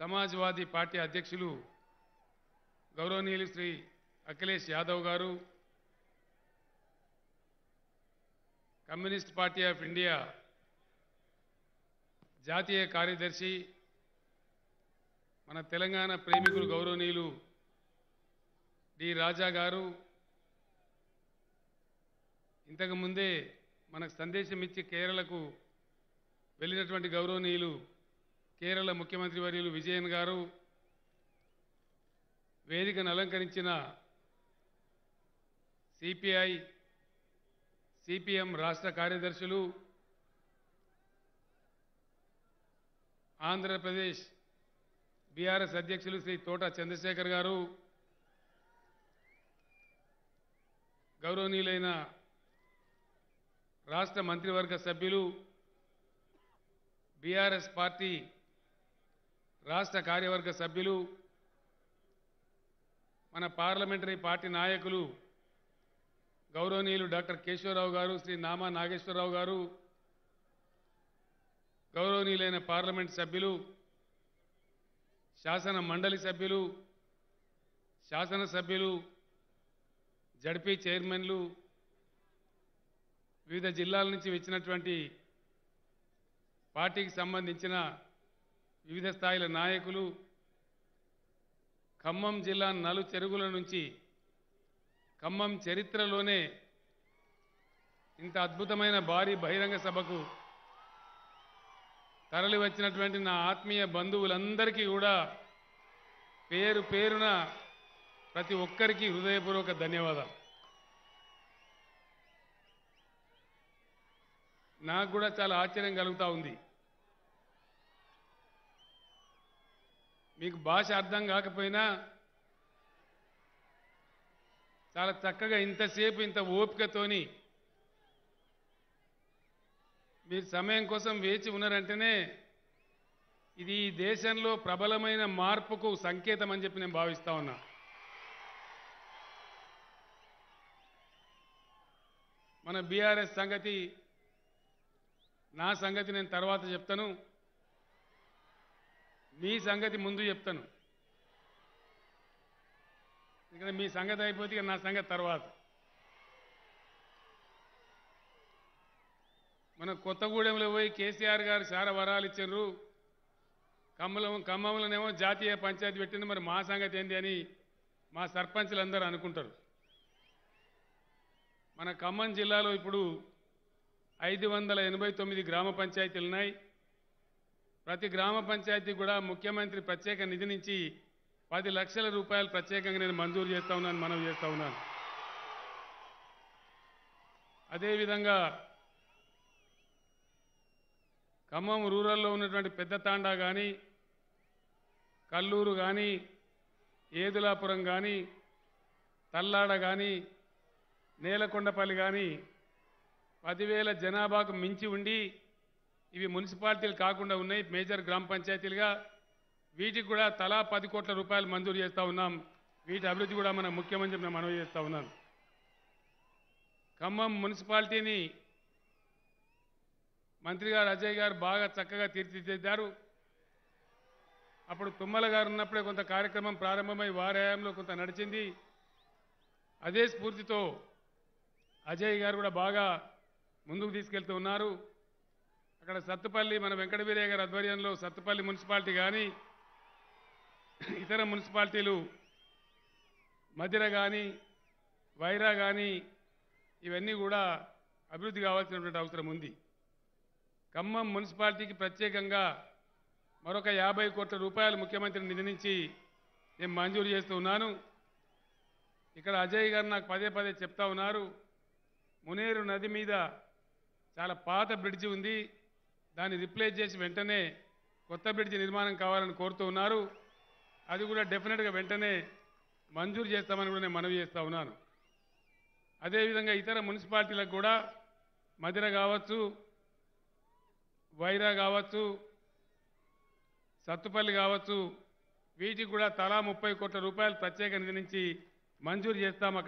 Samajwadi party అధ్యక్షులు గౌరవనీయులు శ్రీ అఖిలేష్ యాదవ్ గారు కమ్యూనిస్ట్ పార్టీ ఆఫ్ ఇండియా జాతీయ కార్యదర్శి మన తెలంగాణ ప్రేమికులు గౌరవనీయులు డి రాజా గారు. ఇంతకుముందే మనకు సందేశం ఇచ్చి కేరళకు వెళ్ళినటువంటి గౌరవనీయులు కేరళ ముఖ్యమంత్రి వర్యులు విజయన్ గారు వేదికను అలంకరించిన సిపిఐ సిపిఎం రాష్ట్ర కార్యదర్శులు ఆంధ్రప్రదేశ్ బీఆర్ఎస్ అధ్యక్షులు శ్రీ తోట చంద్రశేఖర్ గారు గౌరవనీయులైన రాష్ట్ర మంత్రివర్గ సభ్యులు బీఆర్ఎస్ పార్టీ రాష్ట్ర కార్యవర్గ సభ్యులు మన పార్లమెంటరీ పార్టీ నాయకులు గౌరవనీయులు డాక్టర్ కేశవరావు గారు శ్రీ నామా నాగేశ్వరరావు గారు గౌరవనీయులైన పార్లమెంట్ సభ్యులు శాసన మండలి సభ్యులు శాసన సభ్యులు జడ్పీ చైర్మన్లు వివిధ జిల్లాల నుంచి వచ్చినటువంటి పార్టీకి సంబంధించిన వివిధ స్థాయిల నాయకులు ఖమ్మం జిల్లా నలు చెరుగుల నుంచి ఖమ్మం చరిత్రలోనే ఇంత అద్భుతమైన భారీ బహిరంగ సభకు తరలి వచ్చినటువంటి నా ఆత్మీయ బంధువులందరికీ కూడా పేరు పేరున ప్రతి ఒక్కరికి హృదయపూర్వక ధన్యవాదాలు. నాకు కూడా చాలా ఆశ్చర్యం కలుగుతూ ఉంది. మీకు భాష అర్థం కాకపోయినా చాలా చక్కగా ఇంతసేపు ఇంత ఓపికతోని మీరు సమయం కోసం వేచి ఉన్నారంటేనే ఇది ఈ దేశంలో ప్రబలమైన మార్పుకు సంకేతం అని చెప్పి నేను భావిస్తా ఉన్నా. మన బీఆర్ఎస్ సంగతి నా సంగతి నేను తర్వాత చెప్తాను. మీ సంగతి ముందు చెప్తాను. ఇక్కడ మీ సంగతి అయిపోతే నా సంగతి తర్వాత. మన కొత్తగూడెంలో పోయి కేసీఆర్ గారు చాలా వరాలు ఇచ్చారు. కమ్మలం ఖమ్మంలోనేమో జాతీయ పంచాయతీ పెట్టింది. మరి మా సంగతి ఏంది అని మా సర్పంచ్లు అందరూ అనుకుంటారు. మన ఖమ్మం జిల్లాలో ఇప్పుడు ఐదు వందల ఎనభై తొమ్మిది గ్రామ పంచాయతీలు ఉన్నాయి ప్రతి గ్రామ పంచాయతీ కూడా ముఖ్యమంత్రి ప్రత్యేక నిధి నుంచి పది లక్షల రూపాయలు ప్రత్యేకంగా నేను మంజూరు చేస్తా ఉన్నాను మనం చేస్తా ఉన్నాను. అదేవిధంగా ఖమ్మం రూరల్లో ఉన్నటువంటి పెద్ద తాండా కానీ కల్లూరు కానీ ఏదులాపురం కానీ తల్లాడ కానీ నేలకొండపల్లి కానీ పదివేల జనాభాకు మించి ఉండి ఇవి మున్సిపాలిటీలు కాకుండా ఉన్నాయి. మేజర్ గ్రామ పంచాయతీలుగా వీటికి కూడా తలా పది కోట్ల రూపాయలు మంజూరు చేస్తూ ఉన్నాం. వీటి అభివృద్ధి కూడా మన ముఖ్యమంత్రి నేను మనవి చేస్తూ ఉన్నాను ఖమ్మం మున్సిపాలిటీని మంత్రి గారు అజయ్ గారు బాగా చక్కగా తీర్చిదిద్దారు. అప్పుడు తుమ్మల గారు ఉన్నప్పుడే కొంత కార్యక్రమం ప్రారంభమై వారాయంలో కొంత నడిచింది. అదే స్ఫూర్తితో అజయ్ గారు కూడా బాగా ముందుకు తీసుకెళ్తూ ఉన్నారు. అక్కడ సత్తుపల్లి మన వెంకట వీరయ్య గారి ఆధ్వర్యంలో సత్తుపల్లి మున్సిపాలిటీ కానీ ఇతర మున్సిపాలిటీలు మధిర కానీ వైరా కానీ ఇవన్నీ కూడా అభివృద్ధి కావాల్సినటువంటి అవసరం ఉంది. ఖమ్మం మున్సిపాలిటీకి ప్రత్యేకంగా మరొక యాభై కోట్ల రూపాయలు ముఖ్యమంత్రి నిధి నుంచి నేను మంజూరు చేస్తూ ఉన్నాను. ఇక్కడ అజయ్ గారు నాకు పదే పదే చెప్తా ఉన్నారు. మునేరు నది మీద చాలా పాత బ్రిడ్జి ఉంది. దాన్ని రిప్లేస్ చేసి వెంటనే కొత్త బ్రిడ్జి నిర్మాణం కావాలని కోరుతూ ఉన్నారు. అది కూడా డెఫినెట్గా వెంటనే మంజూరు చేస్తామని కూడా నేను మనవి చేస్తూ ఉన్నాను. అదేవిధంగా ఇతర మున్సిపాలిటీలకు కూడా మధిర కావచ్చు వైరా కావచ్చు సత్తుపల్లి కావచ్చు వీటికి కూడా తలా ముప్పై కోట్ల రూపాయలు ప్రత్యేక నిధి నుంచి మంజూరు చేస్తాం.